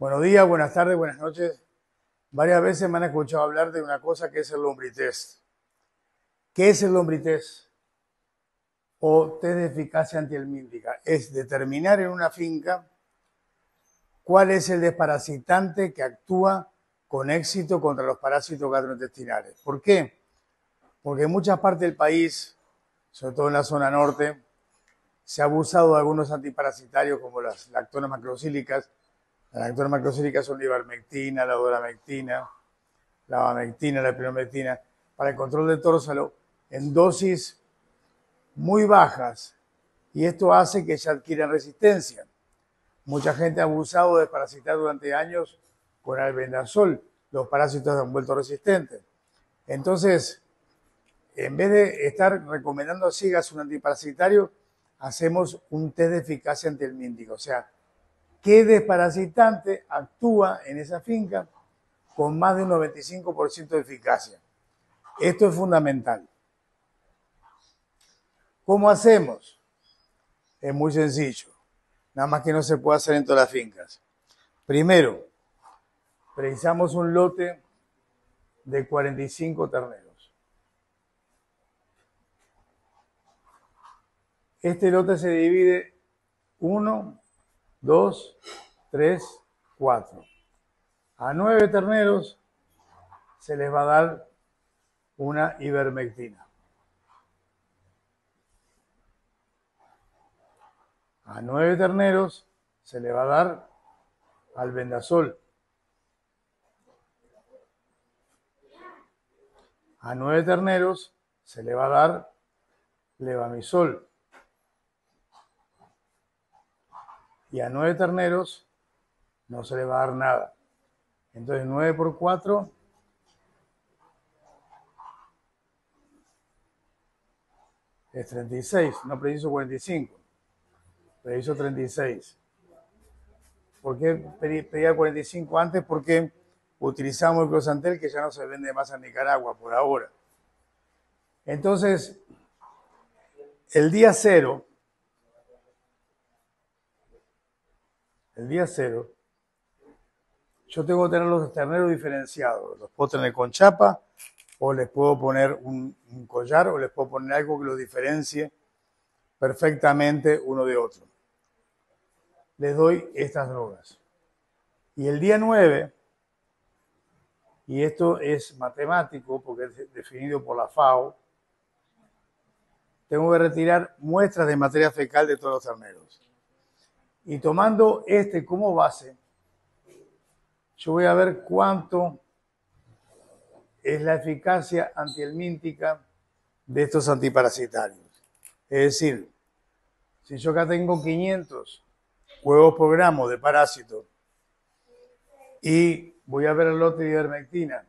Buenos días, buenas tardes, buenas noches. Varias veces me han escuchado hablar de una cosa que es el lombrités. ¿Qué es el lombrités? O test de eficacia antihelmíntica. Es determinar en una finca cuál es el desparasitante que actúa con éxito contra los parásitos gastrointestinales. ¿Por qué? Porque en muchas partes del país, sobre todo en la zona norte, se ha abusado de algunos antiparasitarios como las lactonas macrocílicas las lactonas macrocílicas son la ivermectina, la doramectina, la abamectina, la epinomectina, para el control del tórsalo en dosis muy bajas y esto hace que se adquieran resistencia. Mucha gente ha abusado de parasitar durante años con albendazol. Los parásitos han vuelto resistentes. Entonces, en vez de estar recomendando a sigas un antiparasitario, hacemos un test de eficacia antihelmíntica. O sea, qué desparasitante actúa en esa finca con más de un 95% de eficacia. Esto es fundamental. ¿Cómo hacemos? Es muy sencillo. Nada más que no se puede hacer en todas las fincas. Primero, precisamos un lote de 45 terneros. Este lote se divide uno 2, 3, 4. A nueve terneros se les va a dar una ivermectina. A nueve terneros se le va a dar albendazol. A nueve terneros se le va a dar levamisol. Y a nueve terneros no se le va a dar nada. Entonces 9 por 4 es 36, no preciso 45, preciso 36. ¿Por qué pedía 45 antes? Porque utilizamos el crosantel que ya no se vende más en Nicaragua por ahora. Entonces, el día cero el día cero, yo tengo que tener los terneros diferenciados. Los puedo tener con chapa, o les puedo poner un, collar, o les puedo poner algo que los diferencie perfectamente uno de otro. Les doy estas drogas. Y el día 9, y esto es matemático porque es definido por la FAO, tengo que retirar muestras de materia fecal de todos los terneros. Y tomando este como base, yo voy a ver cuánto es la eficacia antihelmíntica de estos antiparasitarios. Es decir, si yo acá tengo 500 huevos por gramo de parásito y voy a ver el lote de ivermectina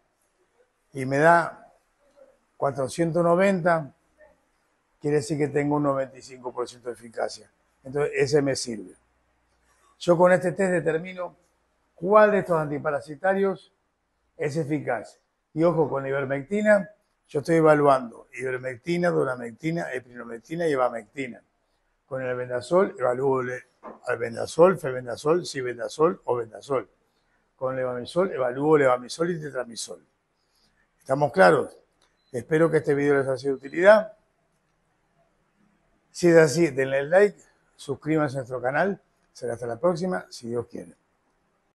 y me da 490, quiere decir que tengo un 95% de eficacia. Entonces, ese me sirve. Yo con este test determino cuál de estos antiparasitarios es eficaz. Y ojo, con la ivermectina, yo estoy evaluando ivermectina, duramectina, epinomectina y evamectina. Con el albendazol, evalúo albendazol, febendazol, cibendazol o bendazol. Con el levamisol, evalúo levamisol y tetramisol. ¿Estamos claros? Espero que este video les haya sido de utilidad. Si es así, denle like, suscríbanse a nuestro canal Será hasta la próxima, si Dios quiere.